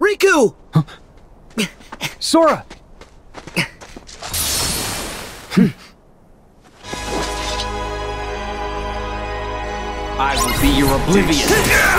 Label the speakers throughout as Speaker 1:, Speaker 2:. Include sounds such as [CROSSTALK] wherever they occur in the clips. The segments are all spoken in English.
Speaker 1: Riku!
Speaker 2: Sora! Will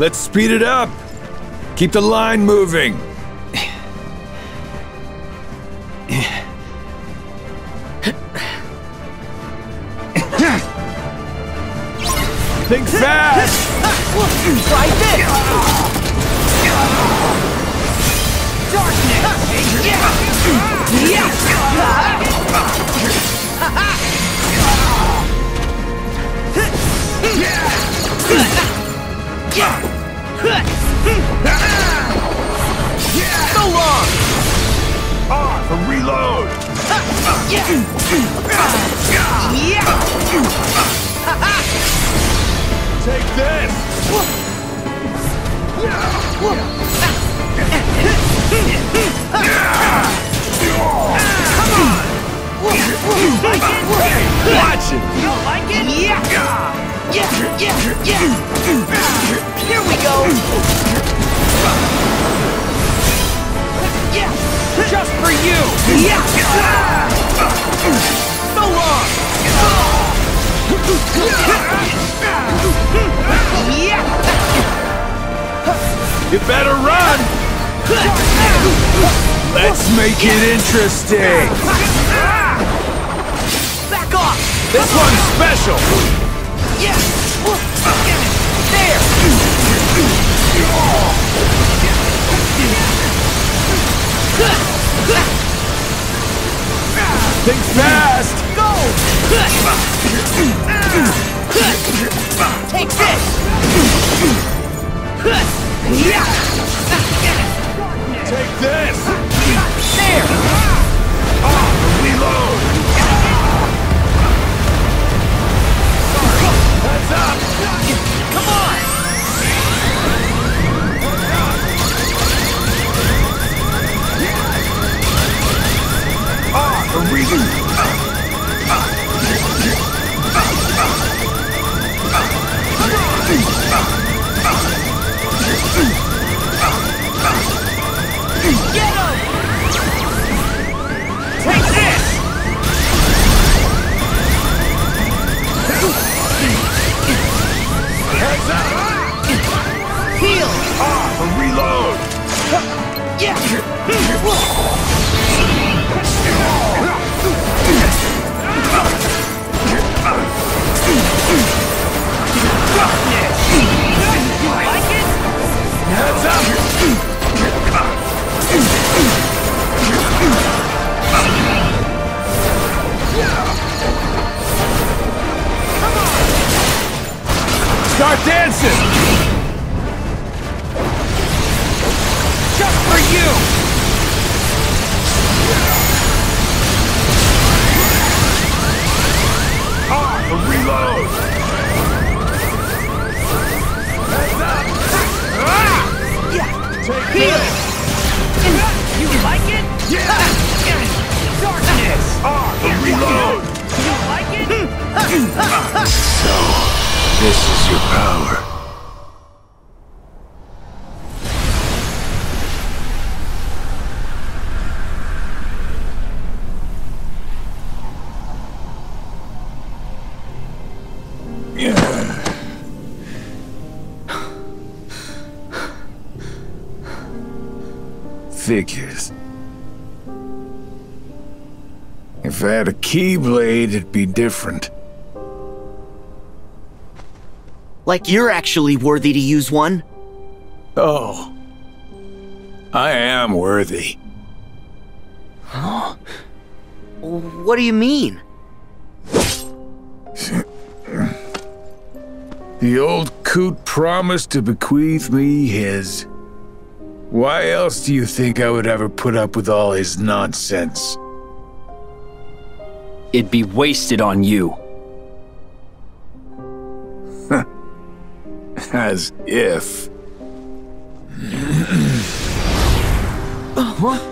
Speaker 3: let's speed it up. Keep the line moving. Think fast!
Speaker 1: Try this! So
Speaker 3: Think fast!
Speaker 1: Go! Take this!
Speaker 3: Take this!
Speaker 1: There!
Speaker 3: Reload! Heads up!
Speaker 1: Come on!
Speaker 3: R for reload!
Speaker 1: Get him! Take this!
Speaker 3: Heads up!
Speaker 1: Heal!
Speaker 3: For reload! [LAUGHS]
Speaker 1: Yeah!
Speaker 3: Heads up! Keyblade, it'd be different.
Speaker 4: Like you're actually worthy to use one.
Speaker 3: Oh. I am worthy. Huh? [GASPS]
Speaker 4: What do you mean? [LAUGHS]
Speaker 3: The old coot promised to bequeath me his. Why else do you think I would ever put up with all his nonsense?
Speaker 2: It'd be wasted on you. [LAUGHS]
Speaker 3: As if.
Speaker 2: I'm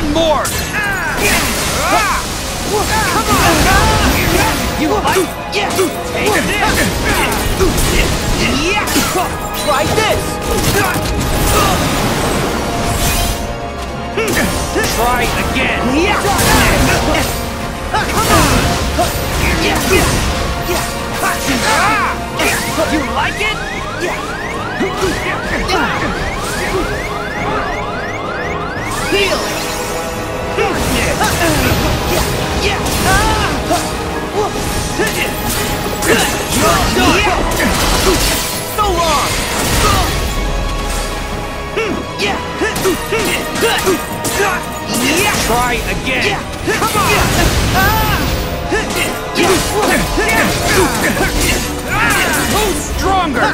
Speaker 2: One more!
Speaker 4: You like? Take this. Try this.
Speaker 2: Try again!
Speaker 4: Come on.
Speaker 2: You like it?
Speaker 4: Heal. So long. Yeah.
Speaker 2: Try again!
Speaker 4: Come on.
Speaker 2: Move stronger!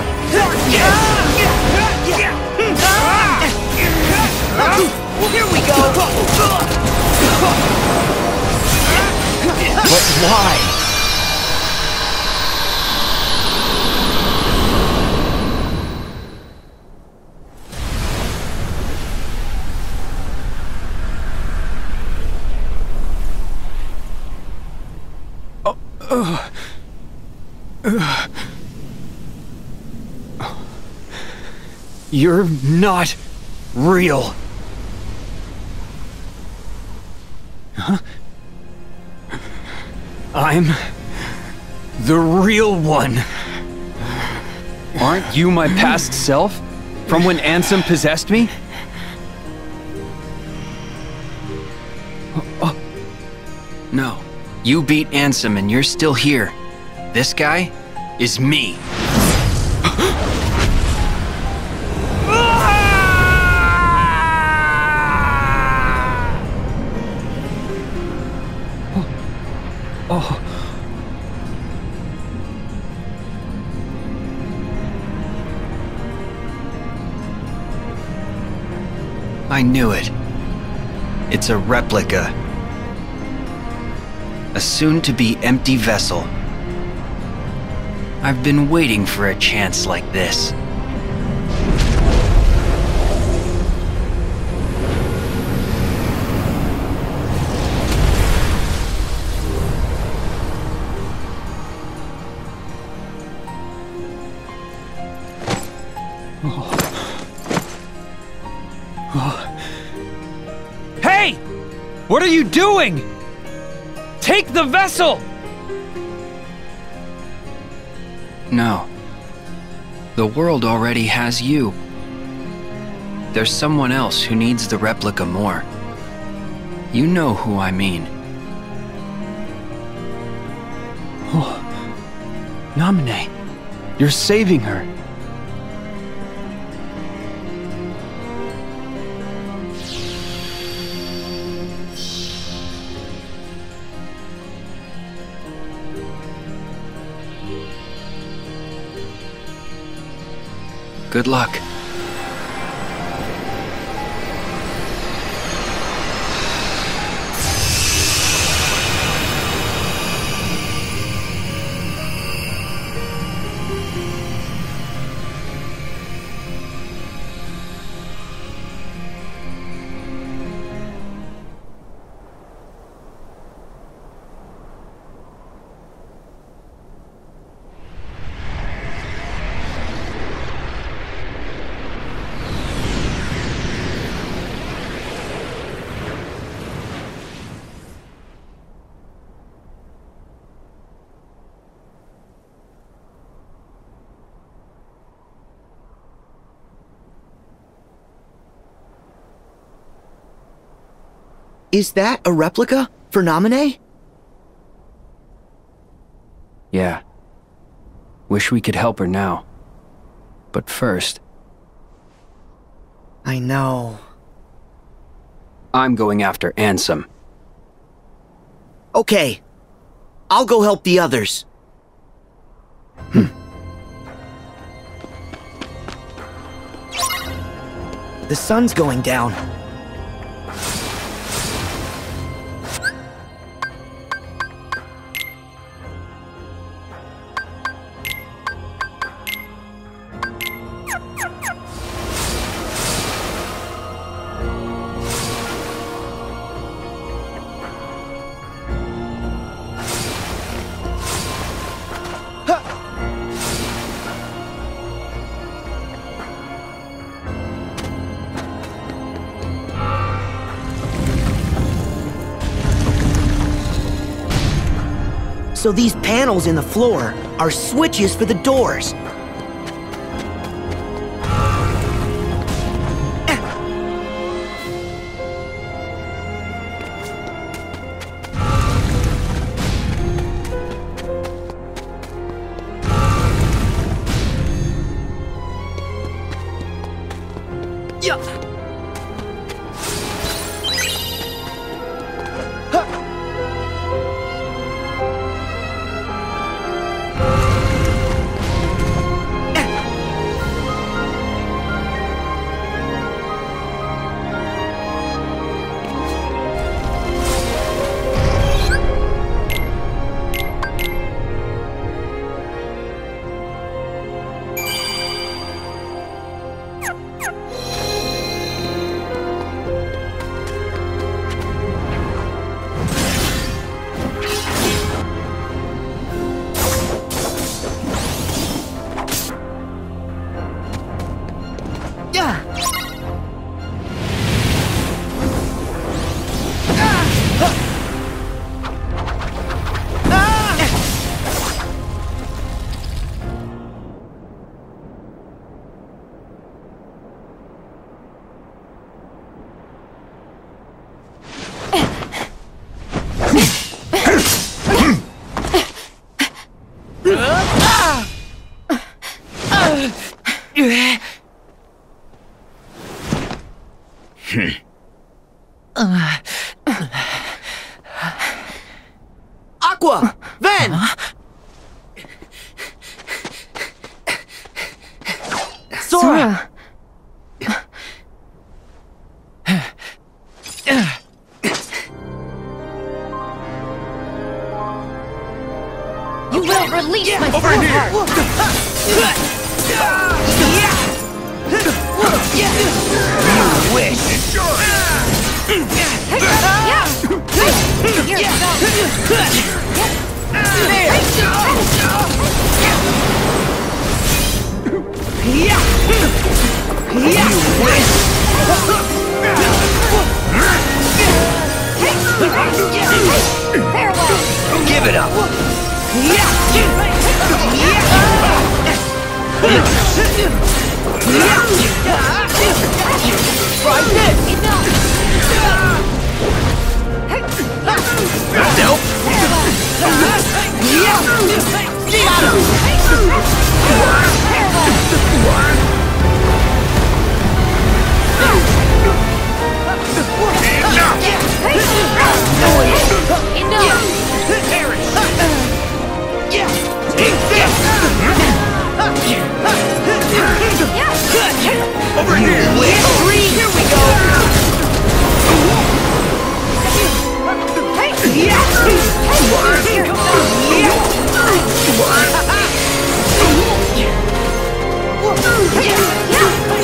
Speaker 4: Here we go.
Speaker 2: But why? Oh, You're not real. Huh? I'm the real one. Aren't you my past self? From when Ansem possessed me? Oh, oh No. You beat Ansem and you're still here. This guy is me. I knew it. It's a replica. A soon to be empty vessel. I've been waiting for a chance like this. What are you doing? Take the vessel! No. The world already has you. There's someone else who needs the replica more. You know who I mean. Oh. Naminé, you're saving her. Good luck.
Speaker 5: Is that a replica for Naminé?
Speaker 2: Yeah. Wish we could help her now. But first,
Speaker 5: I know.
Speaker 2: I'm going after Ansem.
Speaker 5: Okay. I'll go help the others. Hmm. the sun's going down. So these panels in the floor are switches for the doors.
Speaker 6: You
Speaker 5: wish! You wish! Give it up! Try this! Nope!
Speaker 4: Get out of Enough! Enough! Enough! Over here! Here we go! Yeah! Yeah!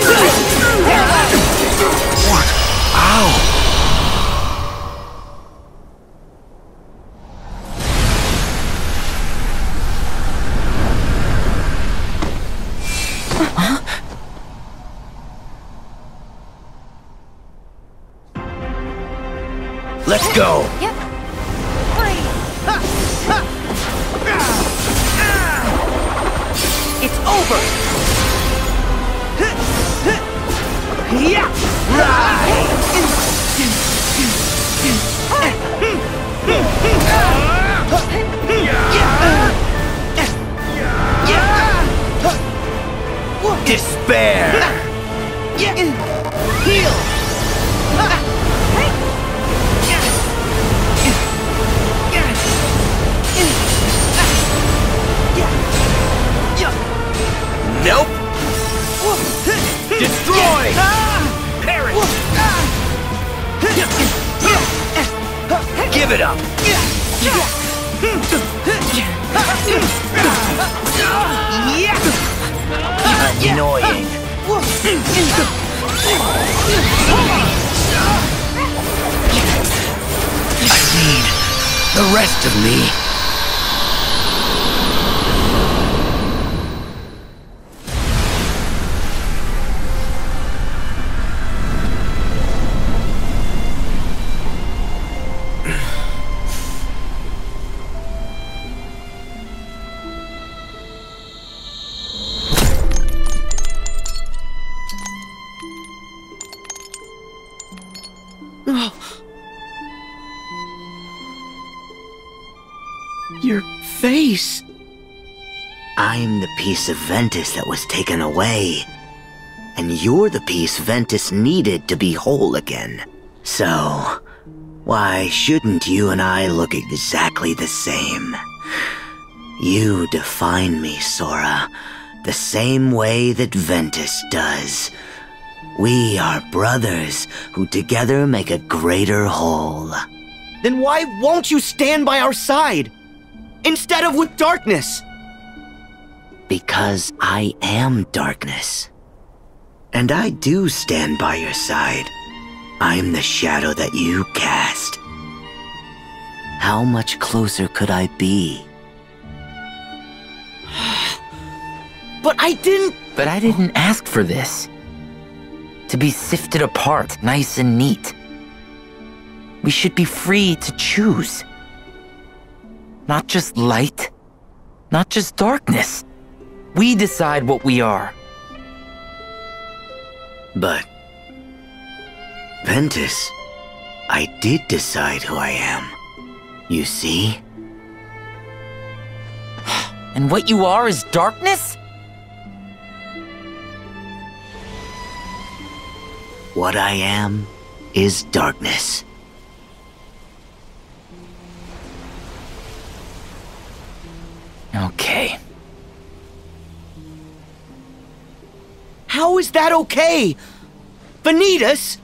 Speaker 4: Rest of me.
Speaker 5: Piece of Ventus that was taken away. And you're the piece Ventus needed to be whole again. So, why shouldn't you and I look exactly the same? You define me, Sora, the same way that Ventus does. We are brothers who together make a greater whole.
Speaker 4: Then why won't you stand by our side? Instead of with darkness?
Speaker 5: Because I am darkness. And I do stand by your side. I'm the shadow that you cast. How much closer could I be? [SIGHS]
Speaker 4: But I didn't.
Speaker 7: But I didn't ask for this. To be sifted apart, nice and neat. We should be free to choose. Not just light, not just darkness. We decide what we are.
Speaker 5: But. Ventus, I did decide who I am. You see? [SIGHS]
Speaker 7: And what you are is darkness?
Speaker 5: What I am is darkness.
Speaker 7: Okay.
Speaker 4: How is that okay? Vanitas?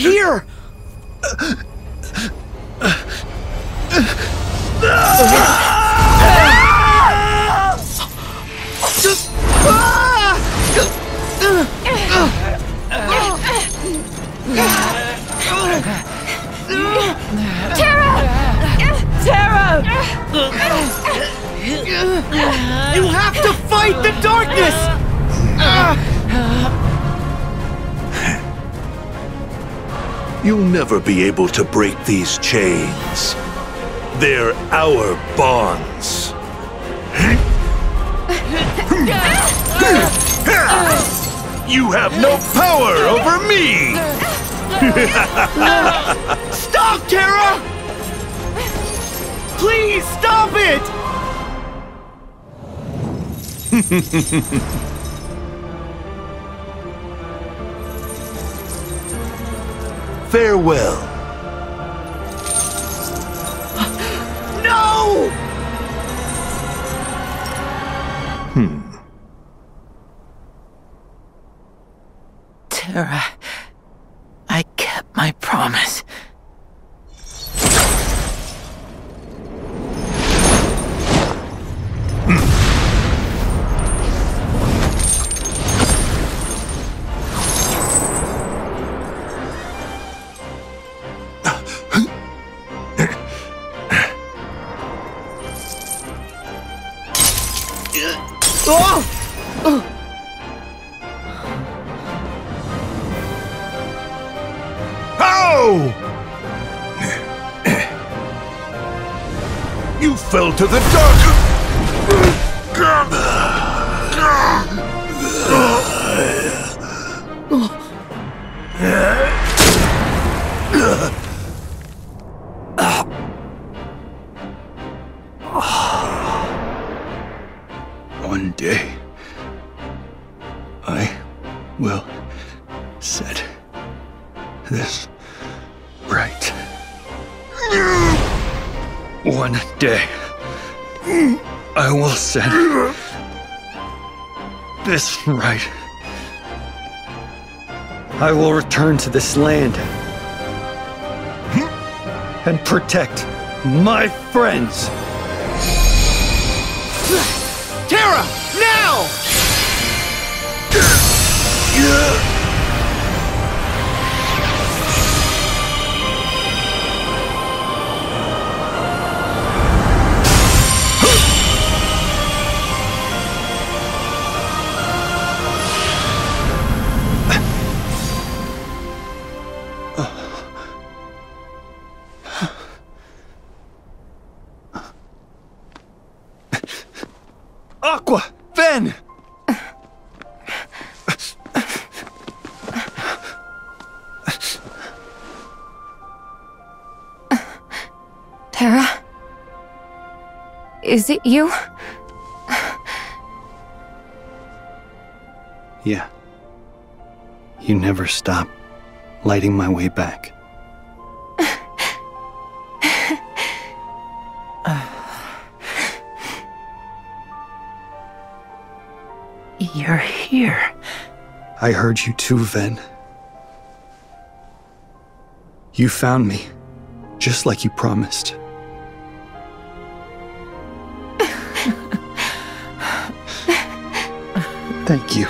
Speaker 4: Here!
Speaker 8: Never be able to break these chains. They're our bonds. You have no power over me! [LAUGHS]
Speaker 4: Stop, Terra! Please stop it! [LAUGHS]
Speaker 8: Farewell. To
Speaker 9: Set this right. I will return to this land and protect my friends.
Speaker 1: Terra, now!
Speaker 9: Aqua! Ven!
Speaker 10: Terra? Is it you?
Speaker 9: Yeah. You never stop lighting my way back.
Speaker 7: Here.
Speaker 9: I heard you too, Ven. You found me, just like you promised. Thank you.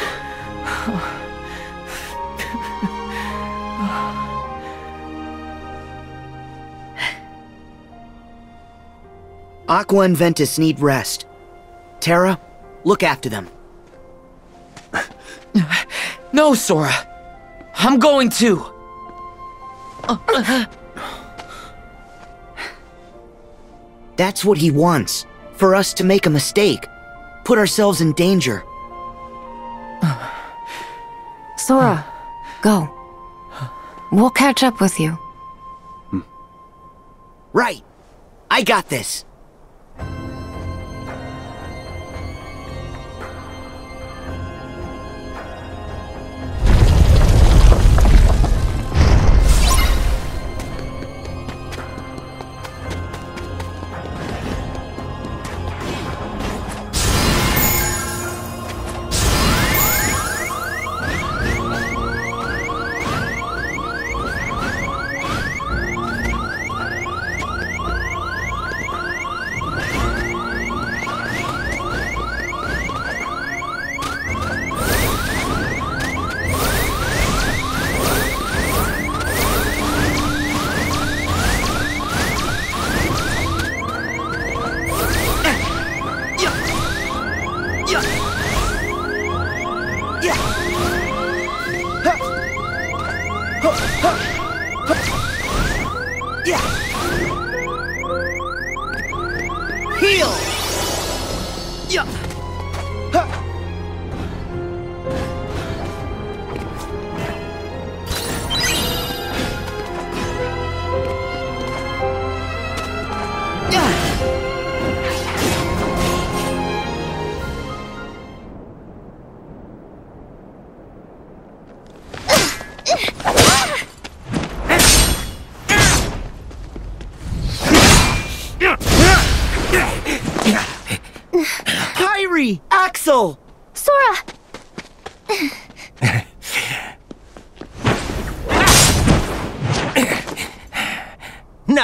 Speaker 5: Aqua and Ventus need rest. Terra, look after them.
Speaker 7: No, Sora. I'm going to.
Speaker 5: That's what he wants. For us to make a mistake. Put ourselves in danger.
Speaker 10: Sora, go. We'll catch up with you.
Speaker 5: Right. I got this. Heal! Yeah.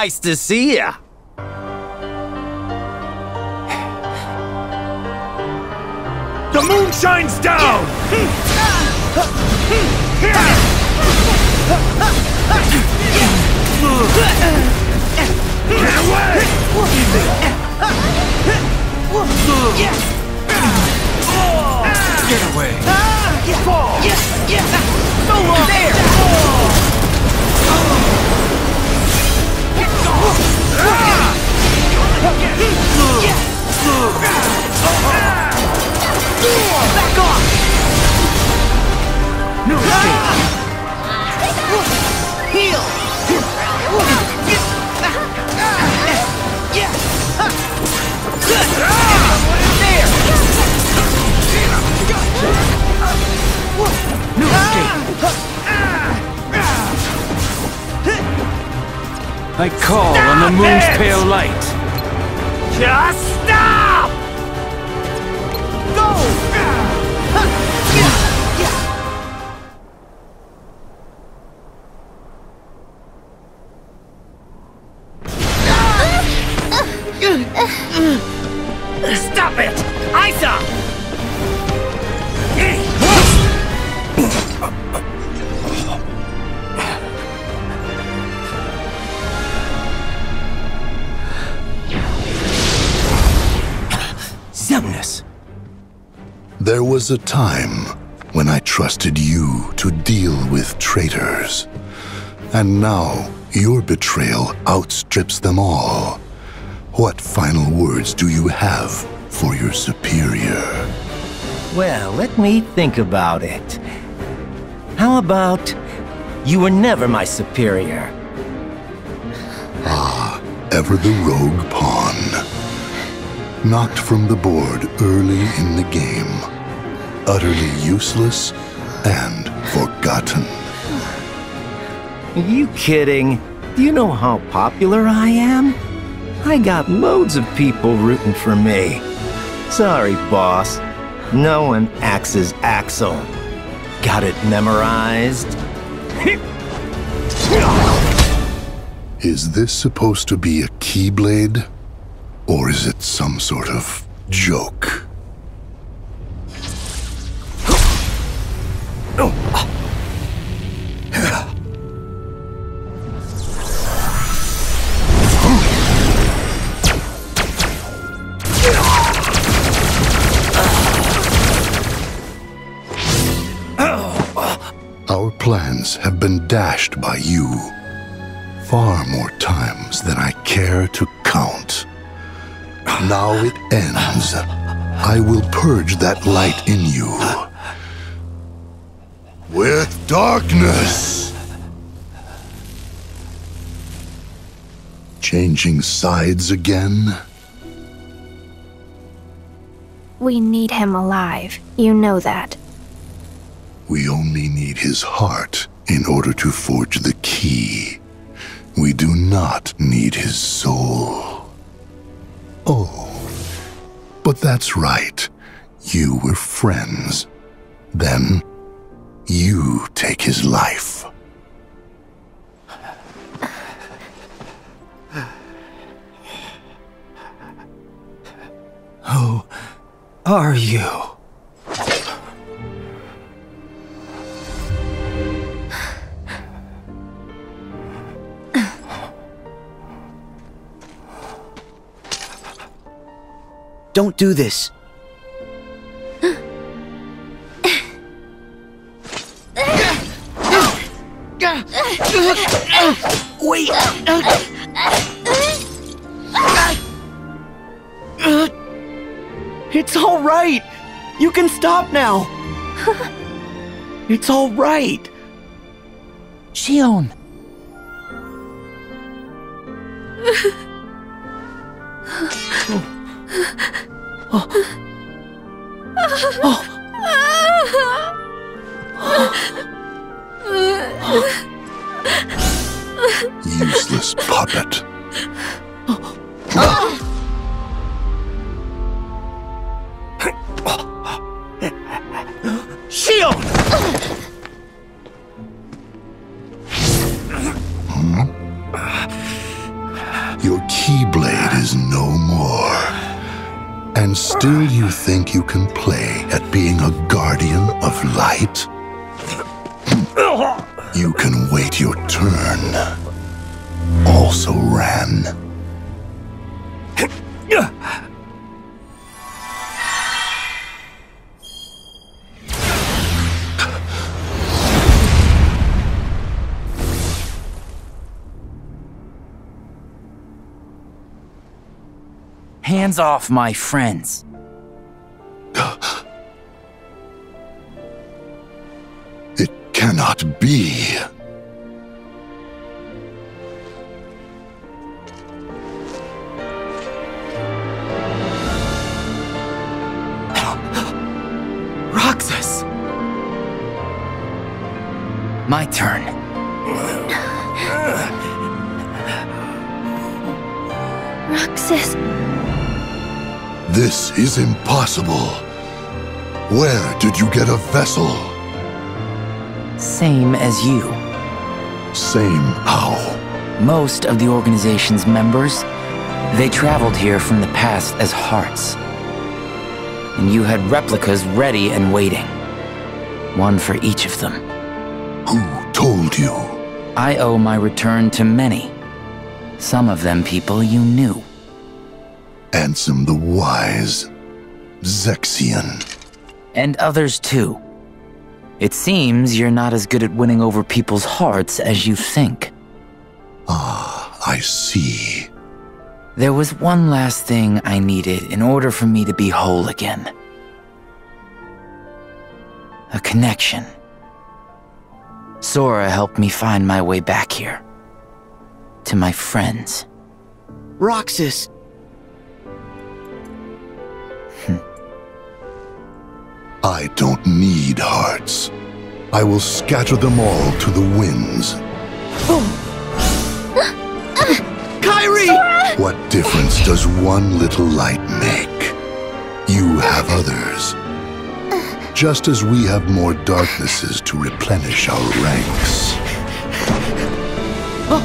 Speaker 4: Nice to see you.
Speaker 8: The moon shines down! Get away!
Speaker 2: Get away. No escape. No I call on the moon's
Speaker 8: it!
Speaker 2: pale light.
Speaker 8: Just stop!
Speaker 4: Stop
Speaker 11: was a time when I trusted you to deal with traitors. And now your betrayal outstrips them all. What final words do you have for your superior?
Speaker 4: Well, let me think about it. How about you were never my superior?
Speaker 11: Ah, ever the rogue pawn. Knocked from the board early in the game. Utterly useless and forgotten.
Speaker 4: Are you kidding? Do you know how popular I am? I got loads of people rooting for me. Sorry, boss. No one axes Axel. Got it memorized?
Speaker 11: Is this supposed to be a keyblade? Or is it some sort of joke? Have been dashed by you far more times than I care to count. Now it ends. I will purge that light in you with darkness. Changing sides again?
Speaker 12: We need him alive. You know that.
Speaker 11: We only need his heart in order to forge the key. We do not need his soul. Oh, but that's right. You were friends. Then, you take his life.
Speaker 2: Who are you?
Speaker 5: Don't do this. Wait!
Speaker 4: It's all right. You can stop now. [LAUGHS] it's all right.
Speaker 11: Xion.
Speaker 7: Hands off my friends. [GASPS]
Speaker 11: It cannot be. This is impossible. Where did you get a vessel?
Speaker 7: Same as you.
Speaker 11: Same how?
Speaker 7: Most of the organization's members, they traveled here from the past as hearts. And you had replicas ready and waiting. One for each of them.
Speaker 11: Who told you?
Speaker 7: I owe my return to many. Some of them people you knew.
Speaker 11: Ansem the Wise. Zexion.
Speaker 7: And others too. It seems you're not as good at winning over people's hearts as you think.
Speaker 11: Ah, I see.
Speaker 7: There was one last thing I needed in order for me to be whole again. A connection. Sora helped me find my way back here. To my friends.
Speaker 5: Roxas,
Speaker 11: I don't need hearts. I will scatter them all to the winds.
Speaker 5: Kairi!
Speaker 11: What difference does one little light make? You have others. Just as we have more darknesses to replenish our ranks. Oh.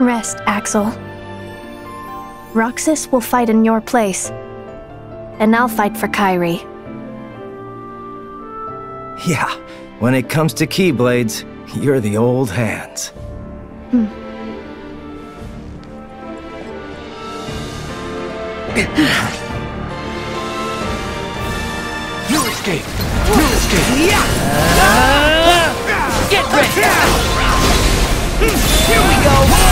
Speaker 12: Rest, Axel. Roxas will fight in your place. And I'll fight for Kairi.
Speaker 4: Yeah, when it comes to Keyblades, you're the old hands. Hmm.
Speaker 2: No escape! No escape!
Speaker 7: Uh, Get ready! Hmm. Here we go!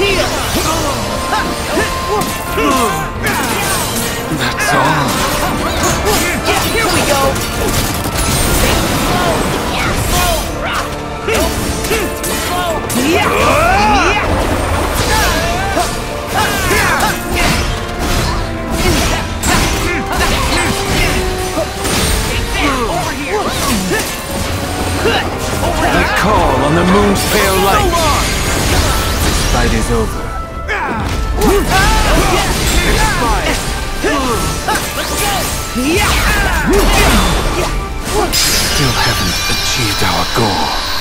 Speaker 2: That's all.
Speaker 7: Here we go!
Speaker 2: Call on the moon's pale light. Fight is over. We still haven't achieved our goal.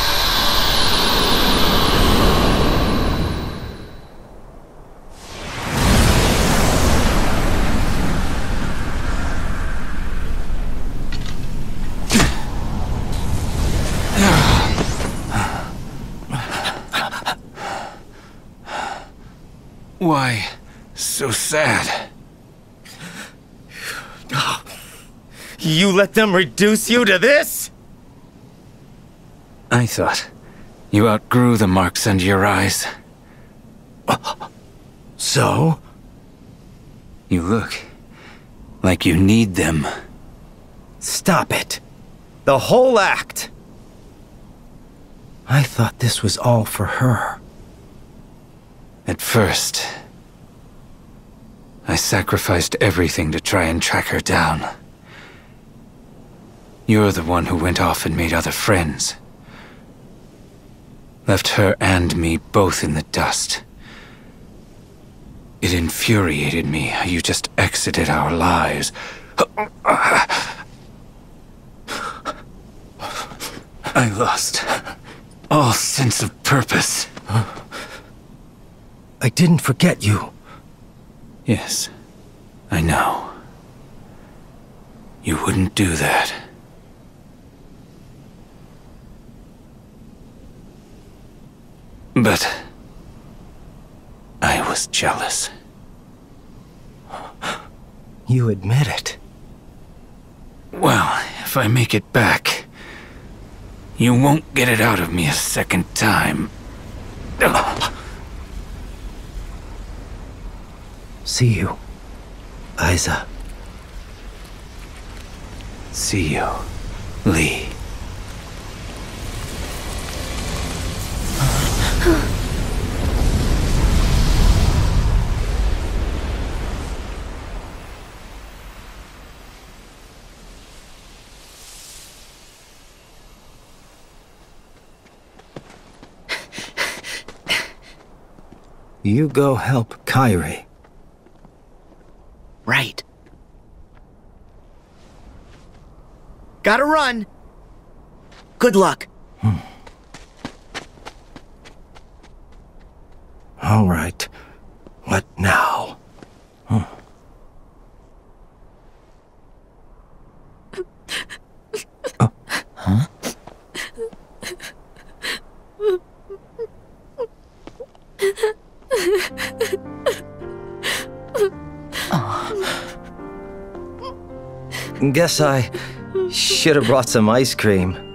Speaker 2: Why so sad?
Speaker 4: You let them reduce you to this?
Speaker 2: I thought you outgrew the marks under your eyes.
Speaker 4: So?
Speaker 2: You look like you need them.
Speaker 4: Stop it. The whole act. I thought this was all for her.
Speaker 13: At first, I sacrificed everything to try and track her down. You're the one who went off and made other friends. Left her and me both in the dust. It infuriated me how you just exited our lives. I lost all sense of purpose.
Speaker 4: I didn't forget you.
Speaker 13: Yes, I know. You wouldn't do that. But I was jealous.
Speaker 4: You admit it.
Speaker 13: Well, if I make it back, you won't get it out of me a second time.
Speaker 4: See you, Isa.
Speaker 13: See you, Lea.
Speaker 4: You go help Kairi.
Speaker 5: Right. Gotta run. Good luck. Hmm.
Speaker 4: All right. What now? Hmm. Oh, huh? Ah. Guess I should have brought some ice cream.